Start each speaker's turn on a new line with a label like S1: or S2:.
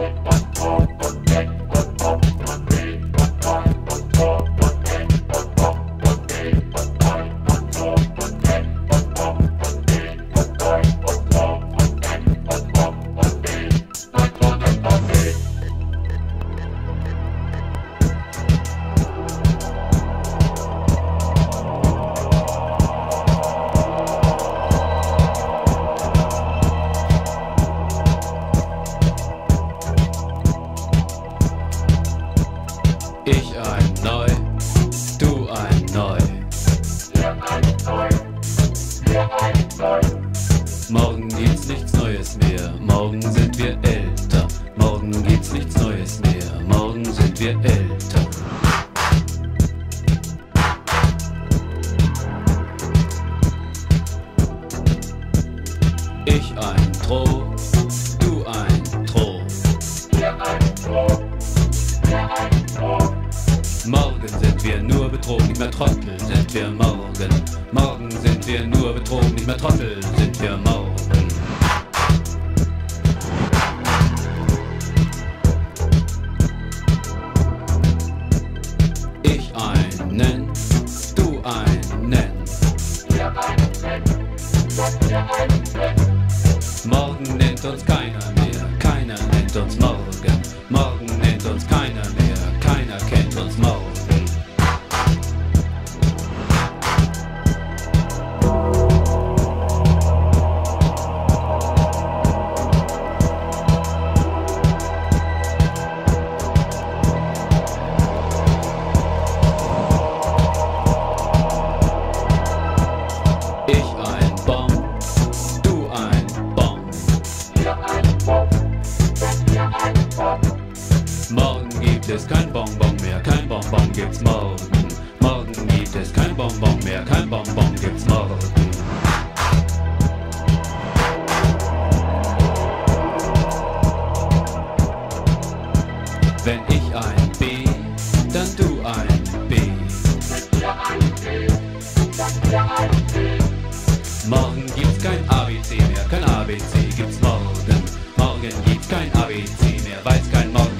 S1: one, one, one. Morgen gibt's nichts Neues mehr, morgen sind wir älter. Morgen gibt's nichts Neues mehr, morgen sind wir älter. Ich ein Tro, du ein Tro. Wir ein Tro, wir ein Tro. Morgen sind wir nur betrogen, nicht mehr Trottel sind wir morgen. Morgen wir nur betrogen, nicht mehr Trottel sind wir morgen. Ich einen, du einen. Morgen es kein Bonbon mehr, kein Bonbon gibt's morgen. Morgen gibt es kein Bonbon mehr, kein Bonbon gibt's morgen. Wenn ich ein B, dann du ein B. Morgen gibt's kein ABC mehr, kein ABC gibt's morgen. Morgen gibt's kein ABC mehr, weil's kein Morgen